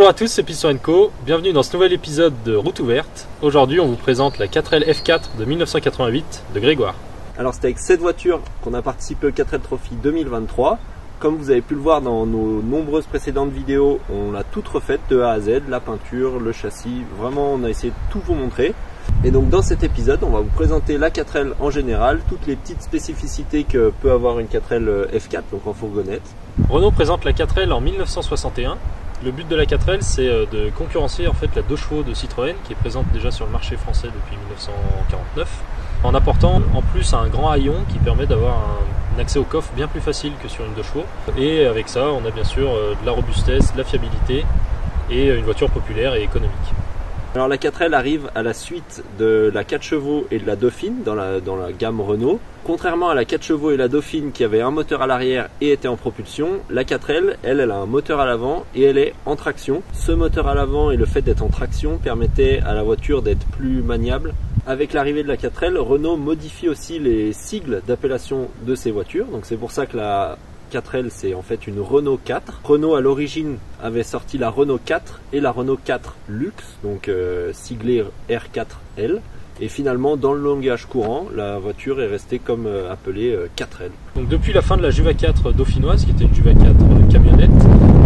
Bonjour à tous, c'est Piston Co. Bienvenue dans ce nouvel épisode de Route ouverte. Aujourd'hui, on vous présente la 4L F4 de 1988 de Grégoire. Alors c'était avec cette voiture qu'on a participé au 4L Trophy 2023. Comme vous avez pu le voir dans nos nombreuses précédentes vidéos, on l'a toute refaite de A à Z, la peinture, le châssis, vraiment on a essayé de tout vous montrer. Et donc dans cet épisode, on va vous présenter la 4L en général, toutes les petites spécificités que peut avoir une 4L F4, donc en fourgonnette. Renault présente la 4L en 1961. Le but de la 4L, c'est euh, de concurrencer en fait la 2 chevaux de Citroën qui est présente déjà sur le marché français depuis 1949, en apportant en plus un grand haillon qui permet d'avoir un accès au coffre bien plus facile que sur une 2 chevaux. Et avec ça, on a bien sûr euh, de la robustesse, de la fiabilité et une voiture populaire et économique. Alors la 4L arrive à la suite de la 4 chevaux et de la Dauphine dans la, gamme Renault. Contrairement à la 4 chevaux et la Dauphine qui avait un moteur à l'arrière et était en propulsion, la 4L, elle, elle a un moteur à l'avant et elle est en traction. Ce moteur à l'avant et le fait d'être en traction permettait à la voiture d'être plus maniable. Avec l'arrivée de la 4L, Renault modifie aussi les sigles d'appellation de ses voitures. Donc c'est pour ça que la 4L, c'est en fait une Renault 4. Renault à l'origine avait sorti la Renault 4 et la Renault 4 Luxe, donc euh, siglée R4L. Et finalement, dans le langage courant, la voiture est restée comme euh, appelée euh, 4L. Donc depuis la fin de la Juva 4 dauphinoise, qui était une Juva 4 camionnette,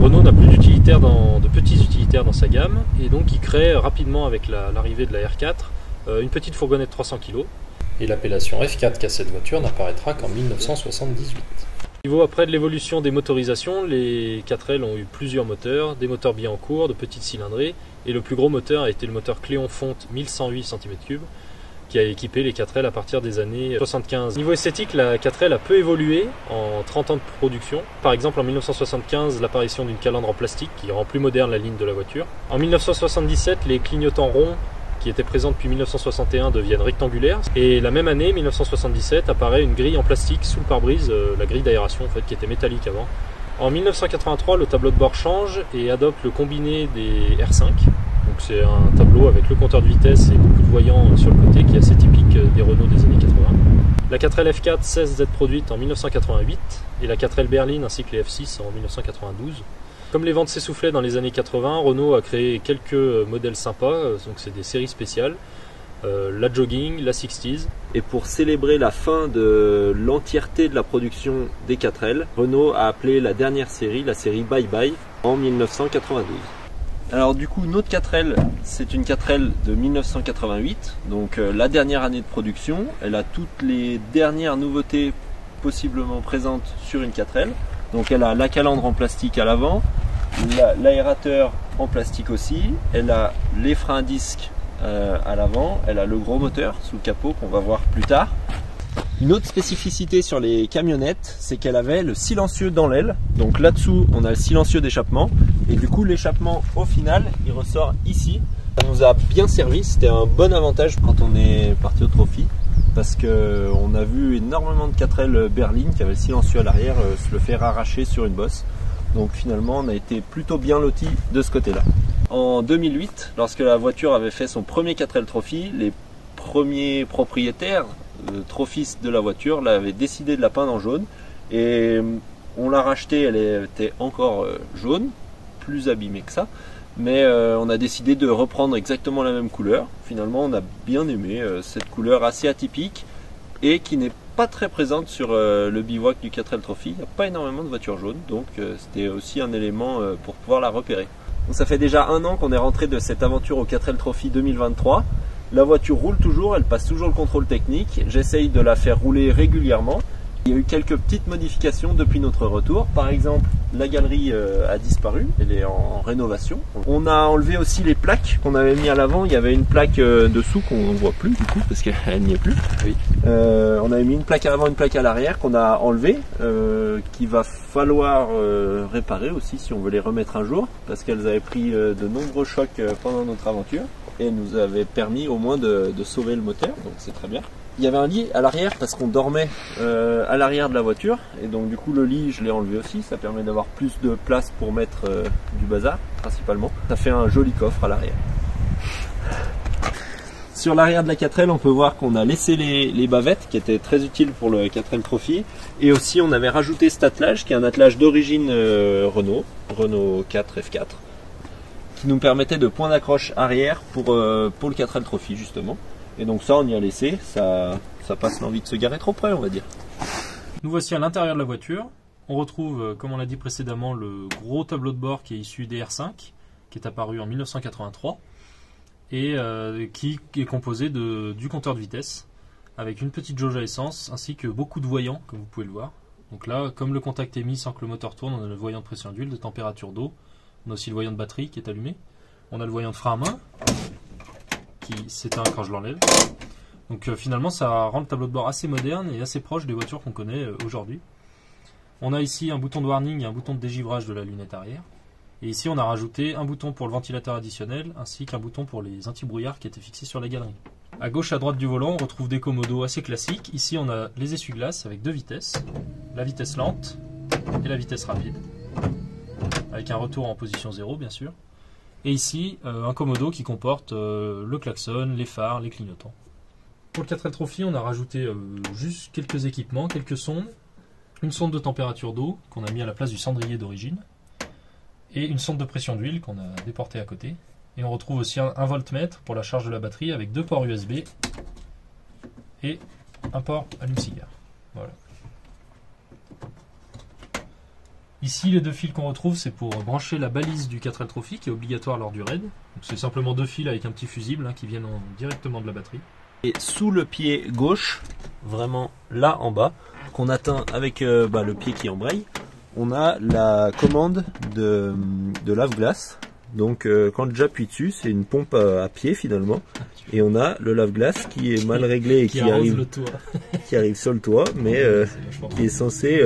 Renault n'a plus de petits utilitaires dans sa gamme, et donc il crée rapidement avec la- l'arrivée de la R4 euh, une petite fourgonnette 300 kg. Et l'appellation F4 qu'a cette voiture n'apparaîtra qu'en 1978. Au niveau après de l'évolution des motorisations, les 4L ont eu plusieurs moteurs, des moteurs bien en cours, de petites cylindrées, et le plus gros moteur a été le moteur Cléon Fonte 1108 cm3 qui a équipé les 4L à partir des années 75. Niveau esthétique, la 4L a peu évolué en 30 ans de production. Par exemple, en 1975, l'apparition d'une calandre en plastique qui rend plus moderne la ligne de la voiture. En 1977, les clignotants ronds qui étaient présents depuis 1961 deviennent rectangulaires. Et la même année, 1977, apparaît une grille en plastique sous le pare-brise, euh, la grille d'aération en fait, qui était métallique avant. En 1983, le tableau de bord change et adopte le combiné des R5. Donc c'est un tableau avec le compteur de vitesse et beaucoup de voyants sur le côté qui est assez typique des Renault des années 80. La 4L F4 cesse d'être produite en 1988 et la 4L Berline ainsi que les F6 en 1992. Comme les ventes s'essoufflaient dans les années 80, Renault a créé quelques modèles sympas, euh, donc c'est des séries spéciales. Euh, la jogging, la 60s, Et pour célébrer la fin de l'entièreté de la production des 4L, Renault a appelé la dernière série la série Bye Bye en 1992. Alors du coup, notre 4L, c'est une 4L de 1988, donc euh, la dernière année de production. Elle a toutes les dernières nouveautés possiblement présentes sur une 4L. Donc elle a la calandre en plastique à l'avant, la- l'aérateur en plastique aussi, elle a les freins à disque euh, à l'avant, elle a le gros moteur sous le capot qu'on va voir plus tard. Une autre spécificité sur les camionnettes, c'est qu'elle avait le silencieux dans l'aile. Donc là-dessous, on a le silencieux d'échappement. Et du coup, l'échappement, au final, il ressort ici. Ça nous a bien servi. C'était un bon avantage quand on est parti au trophy. Parce que on a vu énormément de 4L berline qui avaient le silencieux à l'arrière euh, se le faire arracher sur une bosse. Donc finalement, on a été plutôt bien loti de ce côté-là. En 2008, lorsque la voiture avait fait son premier 4L Trophy, les premiers propriétaires euh, trophistes de la voiture l'avaient décidé de la peindre en jaune. Et euh, on l'a rachetée, elle était encore jaune, plus abîmée que ça. Mais euh, on a décidé de reprendre exactement la même couleur. Finalement, on a bien aimé euh, cette couleur assez atypique et qui n'est pas très présente sur euh, le bivouac du 4L Trophy. Il n'y a pas énormément de voitures jaunes, donc c'était aussi un élément pour pouvoir la repérer. Ça fait déjà un an qu'on est rentré de cette aventure au 4L Trophy 2023. La voiture roule toujours, elle passe toujours le contrôle technique. J'essaye de la faire rouler régulièrement. Il y a eu quelques petites modifications depuis notre retour. Par exemple, la galerie euh, a disparu, elle est en rénovation. On a enlevé aussi les plaques qu'on avait mis à l'avant. Il y avait une plaque euh, dessous qu'on ne voit plus du coup parce qu'elle n'y est plus. Oui. Euh, on avait mis une plaque à l'avant, une plaque à l'arrière qu'on a enlevée, euh, qu'il va falloir euh, réparer aussi si on veut les remettre un jour parce qu'elles avaient pris euh, de nombreux chocs pendant notre aventure et nous avaient permis au moins de, de sauver le moteur, donc c'est très bien. Il y avait un lit à l'arrière parce qu'on dormait euh, à l'arrière de la voiture et donc du coup le lit je l'ai enlevé aussi, ça permet d'avoir plus de place pour mettre euh, du bazar principalement. Ça fait un joli coffre à l'arrière. Sur l'arrière de la 4L, on peut voir qu'on a laissé les, bavettes qui étaient très utiles pour le 4L Trophy. Et aussi, on avait rajouté cet attelage qui est un attelage d'origine euh, Renault, Renault 4 F4. qui nous permettait de point d'accroche arrière pour, pour le 4L Trophy justement. Et donc ça on y a laissé, ça, ça passe l'envie de se garer trop près on va dire. Nous voici à l'intérieur de la voiture. On retrouve, euh, comme on l'a dit précédemment, le gros tableau de bord qui est issu des R5, qui est apparu en 1983, et euh, qui est composé de, du compteur de vitesse, avec une petite jauge à essence, ainsi que beaucoup de voyants, comme vous pouvez le voir. Donc là, comme le contact est mis sans que le moteur tourne, on a le voyant de pression d'huile, de température d'eau, on a aussi le voyant de batterie qui est allumé, on a le voyant de frein à main, qui s'éteint quand je l'enlève. Donc euh, finalement, ça rend le tableau de bord assez moderne et assez proche des voitures qu'on connaît aujourd'hui. On a ici un bouton de warning et un bouton de dégivrage de la lunette arrière. Et ici, on a rajouté un bouton pour le ventilateur additionnel ainsi qu'un bouton pour les anti-brouillards qui étaient fixés sur la galerie. À gauche, à droite du volant, on retrouve des commodos assez classiques. Ici, on a les essuie-glaces avec deux vitesses, la vitesse lente et la vitesse rapide, avec un retour en position 0 bien sûr. Et ici, euh, un commodo qui comporte euh, le klaxon, les phares, les clignotants. Pour le 4L Trophy, on a rajouté euh, juste quelques équipements, quelques sondes, une sonde de température d'eau qu'on a mis à la place du cendrier d'origine, et une sonde de pression d'huile qu'on a déportée à côté. Et on retrouve aussi un, voltmètre pour la charge de la batterie avec deux ports USB et un port allume-cigare. Voilà. Ici, les deux fils qu'on retrouve, c'est pour brancher la balise du 4L Trophy qui est obligatoire lors du raid. C'est simplement deux fils avec un petit fusible hein, qui viennent directement de la batterie. Et sous le pied gauche, vraiment là en bas, qu'on atteint avec euh, bah, le pied qui embraye, on a la commande de, lave-glace. Donc euh, quand j'appuie dessus, c'est une pompe à, pied finalement. Et on a le lave-glace qui est mal réglé et qui, arrive, qui arrive sur le toit, mais euh, qui est censé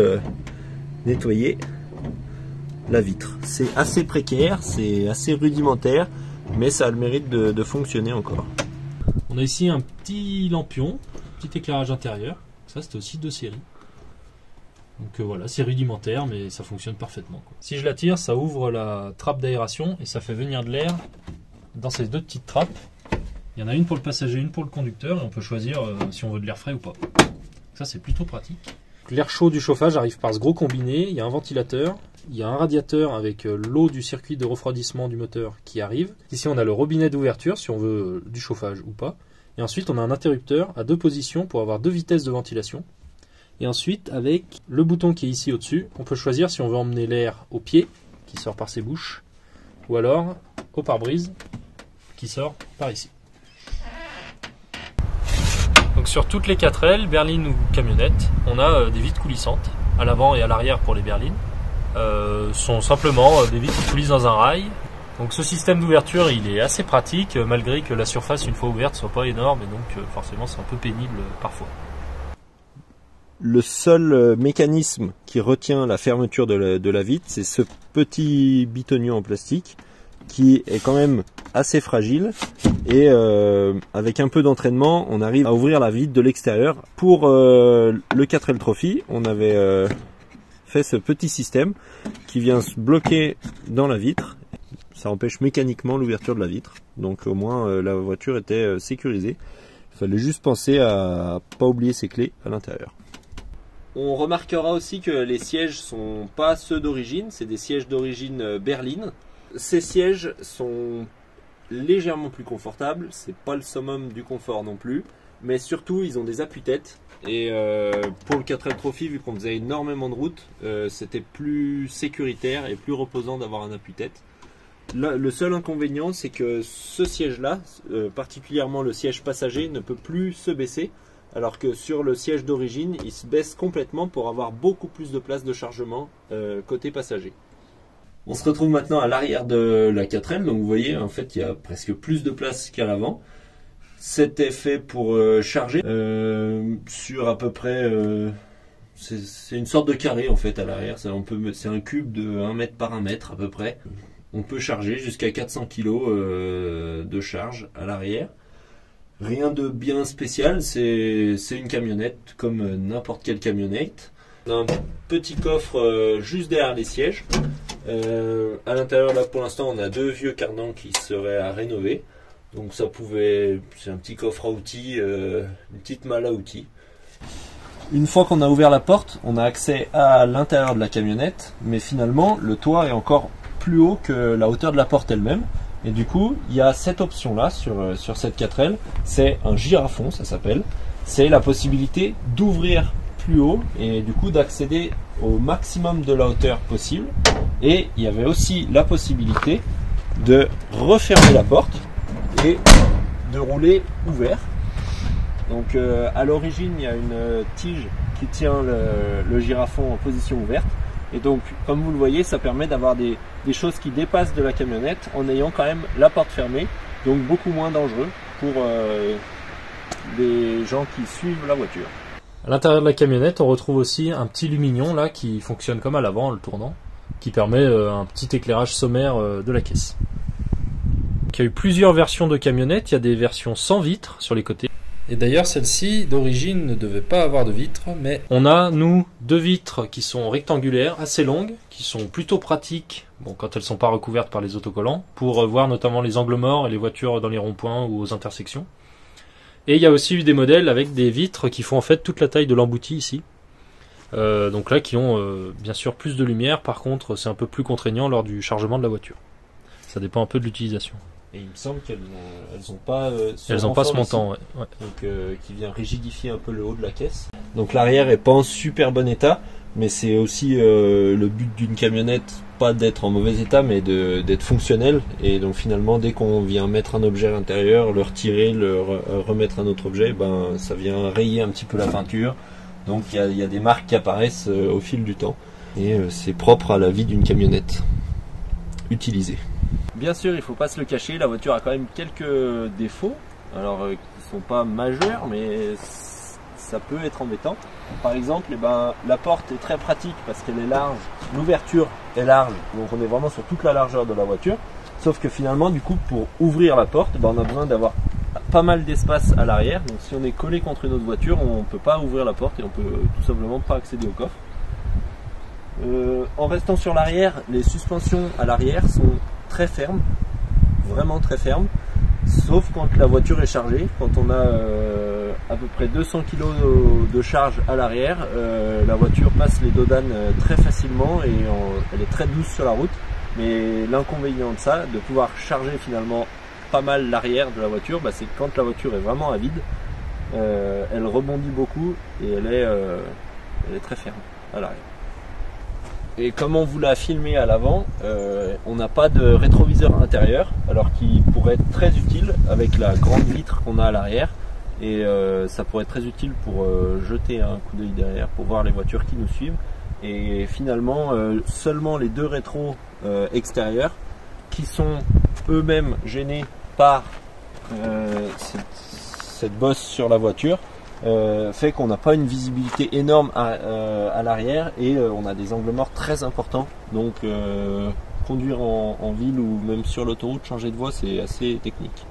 nettoyer la vitre. C'est assez précaire, c'est assez rudimentaire, mais ça a le mérite de fonctionner encore. On a ici un petit lampion, petit éclairage intérieur. Ça, c'est aussi de série. Donc euh, voilà, c'est rudimentaire, mais ça fonctionne parfaitement. Si je la tire, ça ouvre la trappe d'aération et ça fait venir de l'air dans ces deux petites trappes. Il y en a une pour le passager, une pour le conducteur, et on peut choisir euh, si on veut de l'air frais ou pas. Ça, c'est plutôt pratique. L'air chaud du chauffage arrive par ce gros combiné. Il y a un ventilateur, il y a un radiateur avec euh, l'eau du circuit de refroidissement du moteur qui arrive. Ici, on a le robinet d'ouverture si on veut du chauffage ou pas. Et ensuite, on a un interrupteur à deux positions pour avoir deux vitesses de ventilation. Et ensuite, avec le bouton qui est ici au-dessus, on peut choisir si on veut emmener l'air au pied, qui sort par ses bouches, ou alors au pare-brise, qui sort par ici. Donc sur toutes les 4 ailes, berlines ou camionnettes, on a euh, des vitres coulissantes, à l'avant et à l'arrière pour les berlines. Euh, sont simplement euh, des vitres qui coulissent dans un rail donc ce système d'ouverture, il est assez pratique, euh, malgré que la surface, une fois ouverte, soit pas énorme, et donc euh, forcément c'est un peu pénible euh, parfois. Le seul mécanisme qui retient la fermeture de la, vitre, c'est ce petit bitonnier en plastique qui est quand même assez fragile et avec un peu d'entraînement on arrive à ouvrir la vitre de l'extérieur. Pour le 4L Trophy on avait fait ce petit système qui vient se bloquer dans la vitre ça empêche mécaniquement l'ouverture de la vitre. Donc au moins euh, la voiture était euh, sécurisée. Il fallait juste penser à pas oublier ses clés à l'intérieur. On remarquera aussi que les sièges sont pas ceux d'origine, c'est des sièges d'origine euh, berline. Ces sièges sont légèrement plus confortables, c'est pas le summum du confort non plus, mais surtout ils ont des appuis-têtes. Et pour le 4L Trophy, vu qu'on faisait énormément de routes, c'était plus sécuritaire et plus reposant d'avoir un appui-tête le seul inconvénient, c'est que ce siège-là, euh, particulièrement le siège passager, ne peut plus se baisser, alors que sur le siège d'origine, il se baisse complètement pour avoir beaucoup plus de place de chargement euh, côté passager. On se retrouve maintenant à l'arrière de la 4L, donc vous voyez, en fait, il y a presque plus de place qu'à l'avant. C'était fait pour euh, charger sur à peu près c'est une sorte de carré en fait à l'arrière. C'est un cube de 1 mètre par 1 mètre à peu près on peut charger jusqu'à 400 kg euh, de charge à l'arrière. Rien de bien spécial, c'est une camionnette comme n'importe quelle camionnette. On a un petit coffre euh, juste derrière les sièges. Euh, à l'intérieur là pour l'instant on a deux vieux cardans qui seraient à rénover. Donc ça pouvait, c'est un petit coffre à outils, une petite malle à outils. Une fois qu'on a ouvert la porte, on a accès à l'intérieur de la camionnette, mais finalement le toit est encore plus haut que la hauteur de la porte elle-même. Et du coup, il y a cette option-là sur, euh, sur cette 4L, c'est un girafon, ça s'appelle. C'est la possibilité d'ouvrir plus haut et du coup d'accéder au maximum de la hauteur possible. Et il y avait aussi la possibilité de refermer la porte de rouler ouvert. Donc euh, à l'origine, il y a une euh, tige qui tient le, girafon en position ouverte. Et donc, comme vous le voyez, ça permet d'avoir des, choses qui dépassent de la camionnette en ayant quand même la porte fermée. Donc beaucoup moins dangereux pour euh, les gens qui suivent la voiture. À l'intérieur de la camionnette, on retrouve aussi un petit lumignon là qui fonctionne comme à l'avant en le tournant, qui permet un petit éclairage sommaire de la caisse. Il y a eu plusieurs versions de camionnettes, il y a des versions sans vitres sur les côtés. Et d'ailleurs, celle-ci, d'origine, ne devait pas avoir de vitres, mais on a, nous, deux vitres qui sont rectangulaires, assez longues, qui sont plutôt pratiques, bon, quand elles sont pas recouvertes par les autocollants, pour euh, voir notamment les angles morts et les voitures dans les ronds-points ou aux intersections. Et il y a aussi eu des modèles avec des vitres qui font en fait toute la taille de l'embouti ici. Euh, donc là, qui ont euh, bien sûr plus de lumière, par contre, c'est un peu plus contraignant lors du chargement de la voiture. Ça dépend un peu de l'utilisation. Et il me semble qu'elles n'ont elles ont pas euh, ce Elles n'ont pas ce montant, ouais. ouais. donc euh, qui vient rigidifier un peu le haut de la caisse. Donc l'arrière est pas en super bon état, mais c'est aussi euh, le but d'une camionnette, pas d'être en mauvais état, mais d'être fonctionnel. Et donc finalement, dès qu'on vient mettre un objet à l'intérieur, le retirer, le re- euh, remettre un autre objet, ben ça vient rayer un petit peu la peinture. Donc il y a, il y a des marques qui apparaissent au fil du temps. Et c'est propre à la vie d'une camionnette utilisée. Bien sûr, il faut pas se le cacher, la voiture a quand même quelques défauts, alors euh, qui sont pas majeurs, mais ça peut être embêtant. Par exemple, eh ben, la porte est très pratique parce qu'elle est large, l'ouverture est large, donc on est vraiment sur toute la largeur de la voiture. Sauf que finalement, du coup, pour ouvrir la porte, ben, on a besoin d'avoir pas mal d'espace à l'arrière. Donc si on est collé contre une autre voiture, on peut pas ouvrir la porte et on peut tout simplement pas accéder au coffre. Euh, en restant sur l'arrière, les suspensions à l'arrière sont très fermes, vraiment très fermes, sauf quand la voiture est chargée, quand on a euh, à peu près 200 kg de charge à l'arrière, euh, la voiture passe les dodanes euh, très facilement et elle est très douce sur la route. Mais l'inconvénient de ça, de pouvoir charger finalement pas mal l'arrière de la voiture, bah, c'est que quand la voiture est vraiment à vide, euh, elle rebondit beaucoup et elle est, euh, elle est très ferme à l'arrière. Et comme on vous l'a filmé à l'avant, euh, on n'a pas de rétroviseur intérieur, alors qu'il pourrait être très utile avec la grande vitre qu'on a à l'arrière. Et euh, ça pourrait être très utile pour euh, jeter un coup d'œil derrière, pour voir les voitures qui nous suivent. Et finalement, seulement les deux rétros extérieurs, qui sont eux-mêmes gênés par cette bosse sur la voiture, euh, fait qu'on n'a pas une visibilité énorme à, euh, à l'arrière et euh, on a des angles morts très importants. Donc euh, conduire en, en ville ou même sur l'autoroute, changer de voie, c'est assez technique.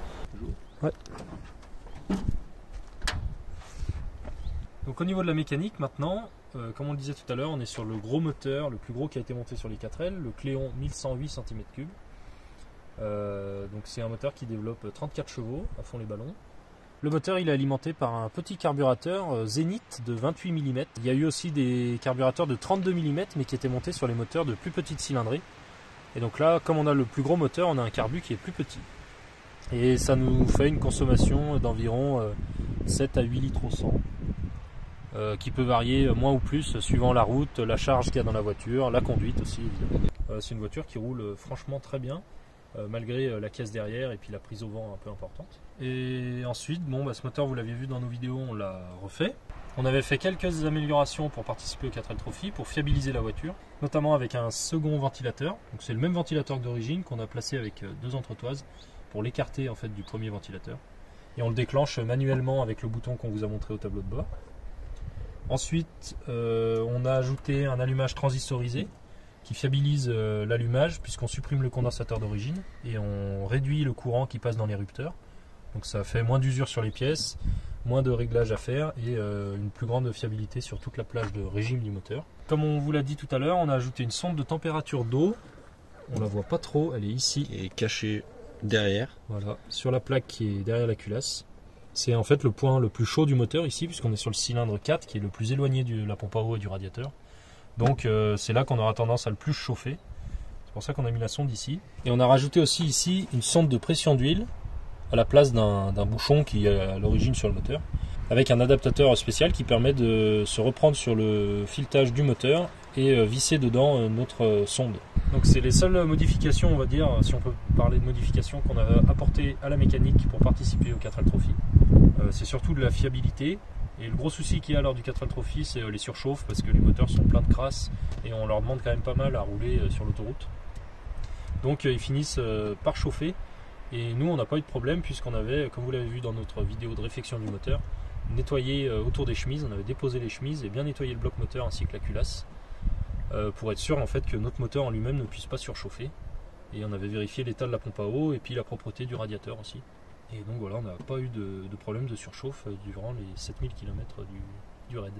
Donc au niveau de la mécanique maintenant, euh, comme on le disait tout à l'heure, on est sur le gros moteur, le plus gros qui a été monté sur les 4L, le Cléon 1108 cm3. Euh, donc c'est un moteur qui développe 34 chevaux à fond les ballons. Le moteur il est alimenté par un petit carburateur euh, Zenith de 28 mm. Il y a eu aussi des carburateurs de 32 mm mais qui étaient montés sur les moteurs de plus petite cylindrée. Et donc là, comme on a le plus gros moteur, on a un carbu qui est plus petit. Et ça nous fait une consommation d'environ euh, 7 à 8 litres au 100 euh, qui peut varier euh, moins ou plus suivant la route, la charge qu'il y a dans la voiture, la conduite aussi évidemment. Euh, c'est une voiture qui roule euh, franchement très bien, euh, malgré euh, la caisse derrière et puis la prise au vent un peu importante. Et ensuite, bon, bah, ce moteur vous l'aviez vu dans nos vidéos, on l'a refait. On avait fait quelques améliorations pour participer au 4L Trophy, pour fiabiliser la voiture, notamment avec un second ventilateur. Donc c'est le même ventilateur d'origine qu'on a placé avec euh, deux entretoises pour l'écarter en fait du premier ventilateur. Et on le déclenche manuellement avec le bouton qu'on vous a montré au tableau de bord. Ensuite, euh, on a ajouté un allumage transistorisé qui fiabilise euh, l'allumage puisqu'on supprime le condensateur d'origine et on réduit le courant qui passe dans l'érupteur. Donc ça fait moins d'usure sur les pièces, moins de réglages à faire et euh, une plus grande fiabilité sur toute la plage de régime du moteur. Comme on vous l'a dit tout à l'heure, on a ajouté une sonde de température d'eau. On la voit pas trop, elle est ici, Et caché derrière. voilà, sur la plaque qui est derrière la culasse. C'est en fait le point le plus chaud du moteur ici, puisqu'on est sur le cylindre 4 qui est le plus éloigné de la pompe à eau et du radiateur. Donc euh, c'est là qu'on aura tendance à le plus chauffer. C'est pour ça qu'on a mis la sonde ici. Et on a rajouté aussi ici une sonde de pression d'huile à la place d'un bouchon qui est à l'origine sur le moteur, avec un adaptateur spécial qui permet de se reprendre sur le filetage du moteur et euh, visser dedans euh, notre sonde. Donc c'est les seules modifications, on va dire, si on peut parler de modifications qu'on a apportées à la mécanique pour participer au 4L Trophy. c'est surtout de la fiabilité. Et le gros souci qu'il y a lors du 4L Trophy, c'est les surchauffes parce que les moteurs sont pleins de crasse et on leur demande quand même pas mal à rouler sur l'autoroute. Donc ils finissent par chauffer. Et nous, on n'a pas eu de problème puisqu'on avait, comme vous l'avez vu dans notre vidéo de réflexion du moteur, nettoyé autour des chemises. On avait déposé les chemises et bien nettoyé le bloc moteur ainsi que la culasse. Euh, pour être sûr en fait que notre moteur en lui-même ne puisse pas surchauffer. Et on avait vérifié l'état de la pompe à eau et puis la propreté du radiateur aussi. Et donc voilà, on n'a pas eu de, problème de surchauffe euh, durant les 7000 km du, du raid.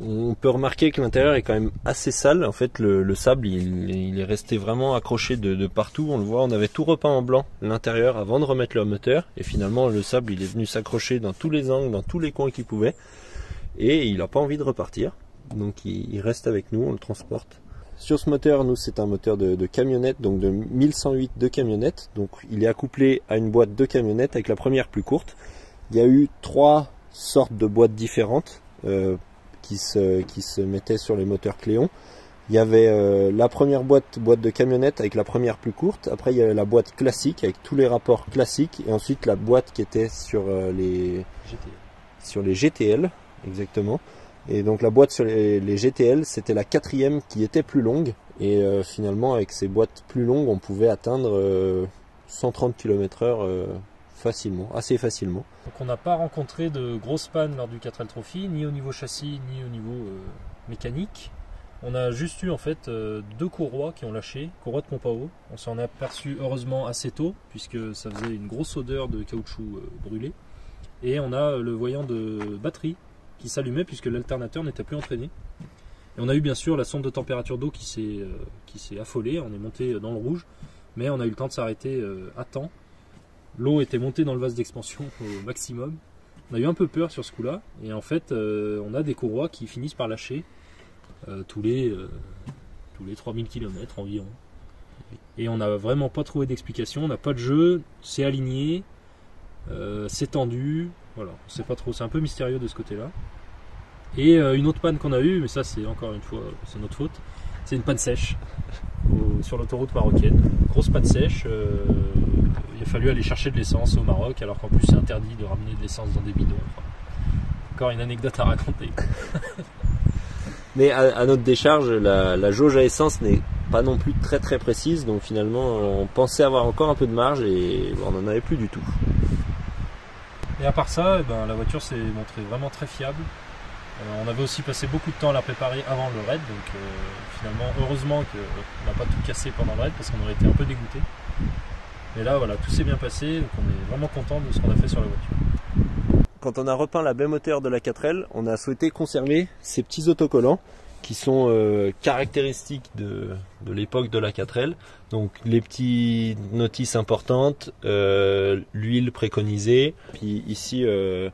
On peut remarquer que l'intérieur est quand même assez sale. En fait, le, sable, il, est resté vraiment accroché de, partout. On le voit, on avait tout repeint en blanc l'intérieur avant de remettre le moteur. Et finalement, le sable, il est venu s'accrocher dans tous les angles, dans tous les coins qu'il pouvait. Et il n'a pas envie de repartir donc il, reste avec nous, on le transporte. Sur ce moteur, nous c'est un moteur de, camionnette, donc de 1108 de camionnette, donc il est accouplé à une boîte de camionnette avec la première plus courte. Il y a eu trois sortes de boîtes différentes euh, qui, se, qui se mettaient sur les moteurs Cléon. Il y avait euh, la première boîte, boîte de camionnette avec la première plus courte. Après, il y avait la boîte classique avec tous les rapports classiques. Et ensuite, la boîte qui était sur euh, les sur les GTL, exactement. Et donc la boîte sur les, GTL, c'était la quatrième qui était plus longue. Et euh, finalement, avec ces boîtes plus longues, on pouvait atteindre 130 km/h facilement, assez facilement. Donc on n'a pas rencontré de grosses pannes lors du 4L Trophy, ni au niveau châssis, ni au niveau euh, mécanique. On a juste eu en fait euh, deux courroies qui ont lâché, courroies de pompe à eau. On s'en est aperçu heureusement assez tôt, puisque ça faisait une grosse odeur de caoutchouc brûlé. Et on a le voyant de batterie qui s'allumait puisque l'alternateur n'était plus entraîné. Et on a eu bien sûr la sonde de température d'eau qui s'est euh, affolée, on est monté dans le rouge, mais on a eu le temps de s'arrêter euh, à temps. L'eau était montée dans le vase d'expansion au maximum. On a eu un peu peur sur ce coup-là, et en fait, euh, on a des courroies qui finissent par lâcher tous les tous les 3000 km environ. Et on n'a vraiment pas trouvé d'explication, on n'a pas de jeu, c'est aligné, c'est tendu, voilà, on sait pas trop, c'est un peu mystérieux de ce côté-là. Et euh, une autre panne qu'on a eue, mais ça c'est encore une fois, c'est notre faute, c'est une panne sèche sur l'autoroute marocaine. Grosse panne sèche, euh, il a fallu aller chercher de l'essence au Maroc, alors qu'en plus c'est interdit de ramener de l'essence dans des bidons. encore une anecdote à raconter. mais à, notre décharge, la, la jauge à essence n'est pas non plus très très précise, donc finalement on pensait avoir encore un peu de marge et on n'en avait plus du tout. Et à part ça, eh ben, la voiture s'est montrée vraiment très fiable. Euh, on avait aussi passé beaucoup de temps à la préparer avant le raid, donc euh, finalement, heureusement qu'on n'a pas tout cassé pendant le raid parce qu'on aurait été un peu dégoûté. Mais là, voilà, tout s'est bien passé, donc on est vraiment content de ce qu'on a fait sur la voiture. Quand on a repeint la baie moteur de la 4L, on a souhaité conserver ces petits autocollants qui sont euh, caractéristiques de, l'époque de la 4L. Donc les petites notices importantes, euh, l'huile préconisée, puis ici euh,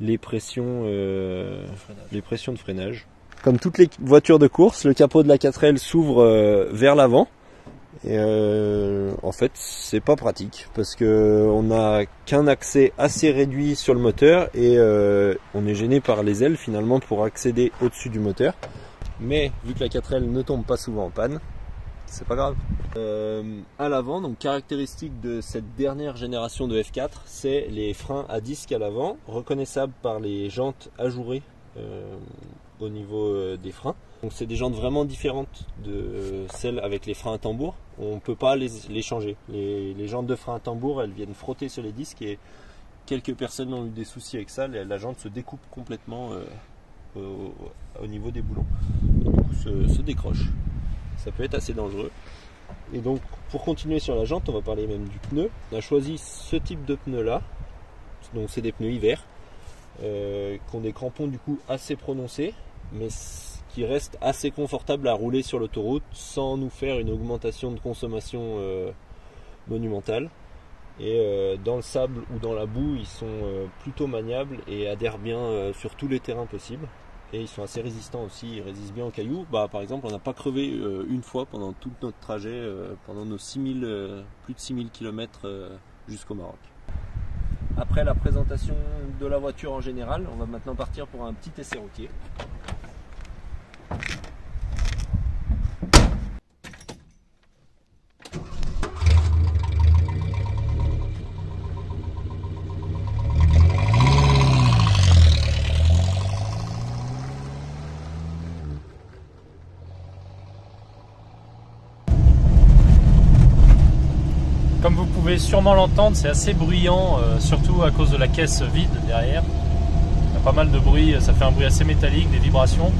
les pressions, les pressions de freinage. Comme toutes les voitures de course, le capot de la 4L s'ouvre vers l'avant. Et en fait, c'est pas pratique parce que on n'a qu'un accès assez réduit sur le moteur et on est gêné par les ailes finalement pour accéder au-dessus du moteur. Mais vu que la 4L ne tombe pas souvent en panne, c'est pas grave. Euh, à l'avant, donc caractéristique de cette dernière génération de F4, c'est les freins à disque à l'avant, reconnaissables par les jantes ajourées euh, au niveau euh, des freins. Donc c'est des jantes vraiment différentes de celles avec les freins à tambour. On ne peut pas les, changer. Les, jantes de frein à tambour, elles viennent frotter sur les disques et quelques personnes ont eu des soucis avec ça. La, jante se découpe complètement au, niveau des boulons. Et du se, décroche. Ça peut être assez dangereux. Et donc pour continuer sur la jante, on va parler même du pneu. On a choisi ce type de pneu là. Donc c'est des pneus hiver. Euh, qui ont des crampons du coup assez prononcés, mais qui restent assez confortables à rouler sur l'autoroute sans nous faire une augmentation de consommation euh, monumentale. Et euh, dans le sable ou dans la boue, ils sont plutôt maniables et adhèrent bien sur tous les terrains possibles. et ils sont assez résistants aussi, ils résistent bien aux cailloux. Bah, par exemple, on n'a pas crevé euh, une fois pendant tout notre trajet, euh, pendant nos 6000, euh, plus de 6000 km jusqu'au Maroc. Après la présentation de la voiture en général, on va maintenant partir pour un petit essai routier. Sûrement l'entendre, c'est assez bruyant, euh, surtout à cause de la caisse vide derrière. Il y a pas mal de bruit, ça fait un bruit assez métallique, des vibrations.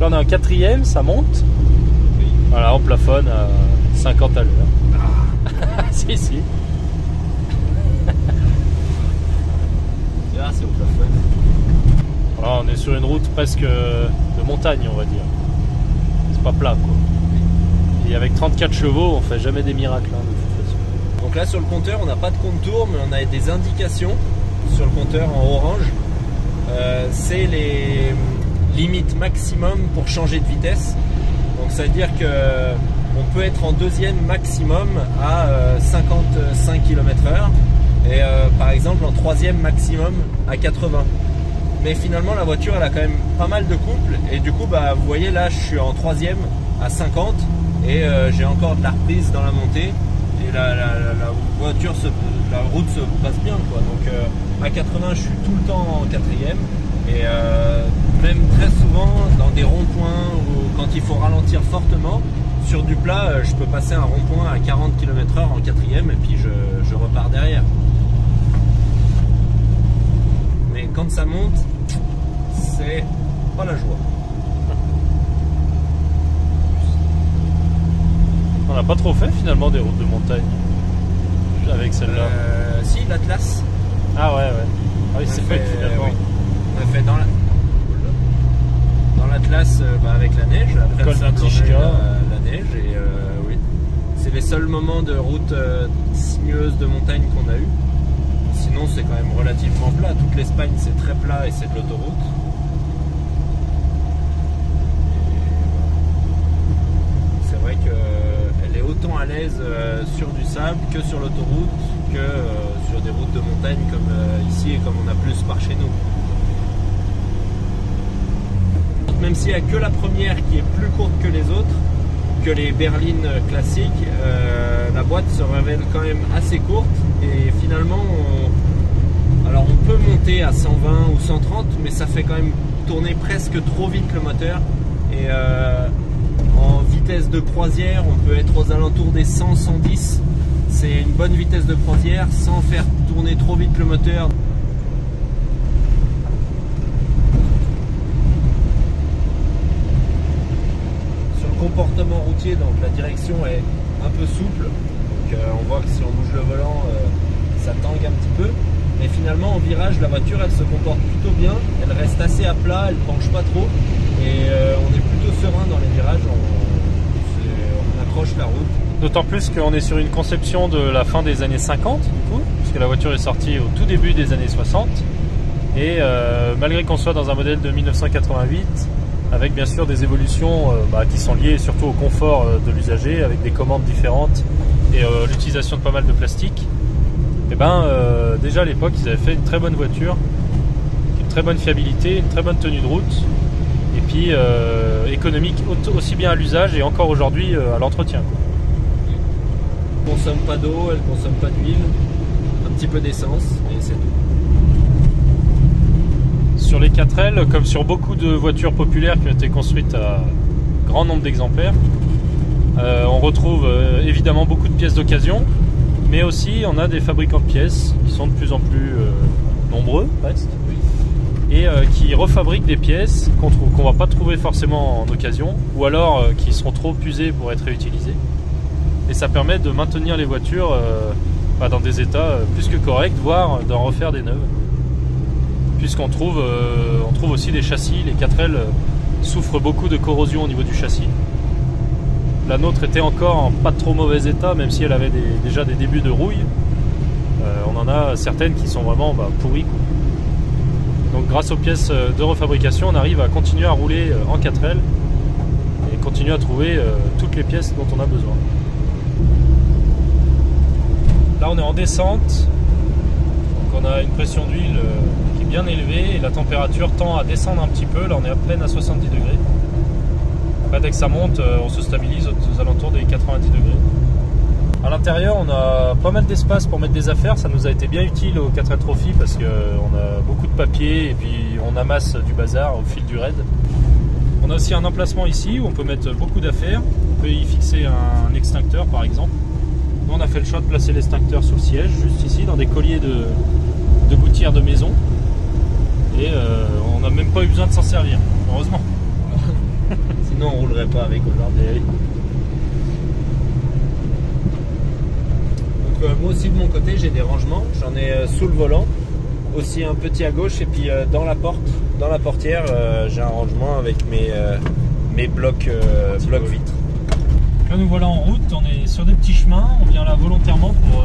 Là on a un quatrième, ça monte. Voilà, on plafonne à 50 à l'heure. Ah. si, si. Là c'est au plafond. Voilà, on est sur une route presque de montagne, on va dire. C'est pas plat quoi. Et avec 34 chevaux, on fait jamais des miracles. Hein, Donc là sur le compteur, on n'a pas de compte-tour, mais on a des indications sur le compteur en orange. Euh, c'est les limites maximum pour changer de vitesse. Donc ça veut dire que on peut être en deuxième maximum à 55 euh, km/h et euh, par exemple en troisième maximum à 80 mais finalement la voiture elle a quand même pas mal de couple et du coup bah vous voyez là je suis en troisième à 50 et euh, j'ai encore de la reprise dans la montée. Et la, voiture la route se passe bien quoi. Donc euh, à 80 je suis tout le temps en quatrième. Et euh, même très souvent dans des ronds-points ou quand il faut ralentir fortement sur du plat je peux passer un rond-point à 40 km h en quatrième et puis je repars derrière. Mais quand ça monte c'est pas la joie On n'a pas trop fait finalement des routes de montagne avec celle-là. Euh, si, l'Atlas. Ah ouais, ouais. Ah oui, c'est fait, finalement. On a fait dans la... Dans l'Atlas euh, bah, avec la neige, après Col la, la, neige et euh, oui. C'est les seuls moments de route sinueuse de montagne qu'on a eu. Sinon c'est quand même relativement plat. Toute l'Espagne c'est très plat et c'est de l'autoroute. C'est vrai que à l'aise euh, sur du sable que sur l'autoroute, que euh, sur des routes de montagne comme euh, ici et comme on a plus par chez nous. Même s'il n'y a que la première qui est plus courte que les autres, que les berlines classiques, la boîte se révèle quand même assez courte et finalement alors on peut monter à 120 ou 130 mais ça fait quand même tourner presque trop vite le moteur et en vitesse de croisière, on peut être aux alentours des 100-110. C'est une bonne vitesse de croisière sans faire tourner trop vite le moteur. Sur le comportement routier, donc la direction est un peu souple. Donc euh, on voit que si on bouge le volant, euh, ça tangue un petit peu. Mais finalement en virage, la voiture elle se comporte plutôt bien. Elle reste assez à plat, elle penche pas trop. Et euh, on est plutôt serein dans les virages, D'autant plus qu'on est sur une conception de la fin des années 50, du coup, puisque la voiture est sortie au tout début des années 60. Et euh, malgré qu'on soit dans un modèle de 1988, avec bien sûr des évolutions euh, bah, qui sont liées surtout au confort de l'usager, avec des commandes différentes et l'utilisation de pas mal de plastique, et eh ben déjà à l'époque ils avaient fait une très bonne voiture, une très bonne fiabilité, une très bonne tenue de route, et puis euh, économique aussi bien à l'usage et encore aujourd'hui euh, à l'entretien. Elle consomme pas d'eau, elle consomme pas d'huile, un petit peu d'essence et c'est tout. Sur les 4L, comme sur beaucoup de voitures populaires qui ont été construites à grand nombre d'exemplaires, euh, on retrouve évidemment beaucoup de pièces d'occasion, mais aussi on a des fabricants de pièces qui sont de plus en plus nombreux, presque et euh, qui refabriquent des pièces qu'on ne va pas trouver forcément en occasion ou alors euh, qui seront trop usées pour être réutilisées. Et ça permet de maintenir les voitures euh, bah, dans des états plus que corrects, voire d'en refaire des neuves. Puisqu'on trouve, on trouve aussi des châssis, les 4L souffrent beaucoup de corrosion au niveau du châssis. La nôtre était encore en pas trop mauvais état, même si elle avait déjà des débuts de rouille. on en a certaines qui sont vraiment bah, pourries. Donc grâce aux pièces de refabrication, on arrive à continuer à rouler en 4L et continuer à trouver toutes les pièces dont on a besoin. Là on est en descente, on a une pression d'huile qui est bien élevée et la température tend à descendre un petit peu. Là on est à peine à 70 degrés. dès que ça monte, on se stabilise aux alentours des 90 degrés. À l'intérieur, on a pas mal d'espace pour mettre des affaires. Ça nous a été bien utile au 4L Trophy parce qu'on a beaucoup de papier et puis on amasse du bazar au fil du raid. On a aussi un emplacement ici où on peut mettre beaucoup d'affaires. On peut y fixer un extincteur par exemple. Nous, on a fait le choix de placer l'extincteur sur le siège, juste ici, dans des colliers de, de gouttières de maison. Et euh, on n'a même pas eu besoin de s'en servir, heureusement. Sinon, on roulerait pas avec aujourd'hui. Moi aussi de mon côté j'ai des rangements, j'en ai euh, sous le volant, aussi un petit à gauche et puis euh, dans la porte, dans la portière j'ai un rangement avec mes, mes blocs, blocs vitres. Là nous voilà en route, on est sur des petits chemins, on vient là volontairement pour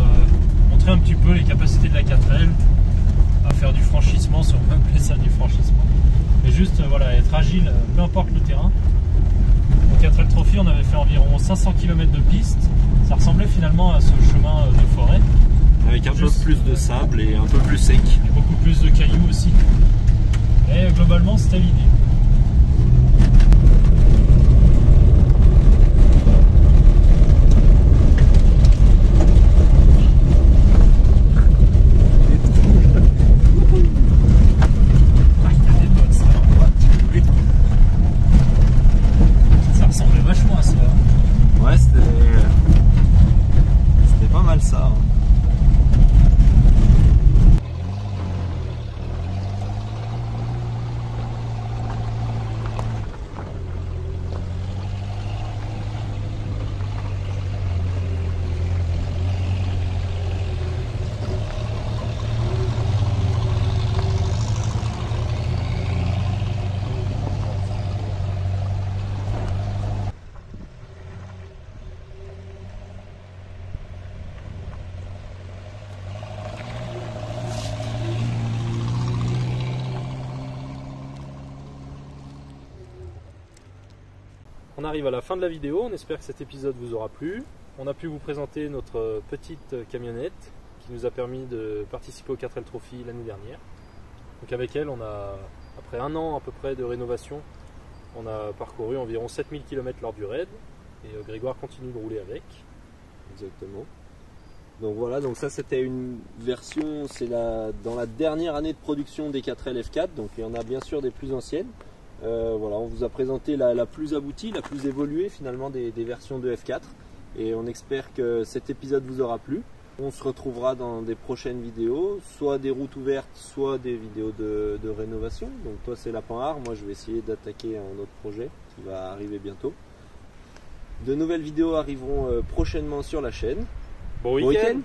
montrer un petit peu les capacités de la 4L, à faire du franchissement si on peut appeler ça du franchissement. Mais juste voilà, être agile, peu importe le terrain. Au 4L Trophy on avait fait environ 500 km de piste ça ressemblait finalement à ce chemin de forêt. Avec un peu plus de sable et un peu plus sec. Et beaucoup plus de cailloux aussi. Et globalement, c'était l'idée. Arrive à la fin de la vidéo, on espère que cet épisode vous aura plu. On a pu vous présenter notre petite camionnette qui nous a permis de participer au 4L Trophy l'année dernière. Donc avec elle, on a, après un an à peu près de rénovation, on a parcouru environ 7000 km lors du raid et euh, Grégoire continue de rouler avec. Exactement. Donc voilà, donc ça c'était une version, c'est la, dans la dernière année de production des 4L F4, donc il y en a bien sûr des plus anciennes. Euh, voilà, on vous a présenté la, plus aboutie, la plus évoluée finalement des, versions de F4 et on espère que cet épisode vous aura plu. On se retrouvera dans des prochaines vidéos, soit des routes ouvertes, soit des vidéos de, rénovation. Donc toi c'est Lapin Art, moi je vais essayer d'attaquer un autre projet qui va arriver bientôt. De nouvelles vidéos arriveront euh, prochainement sur la chaîne. Bon week-end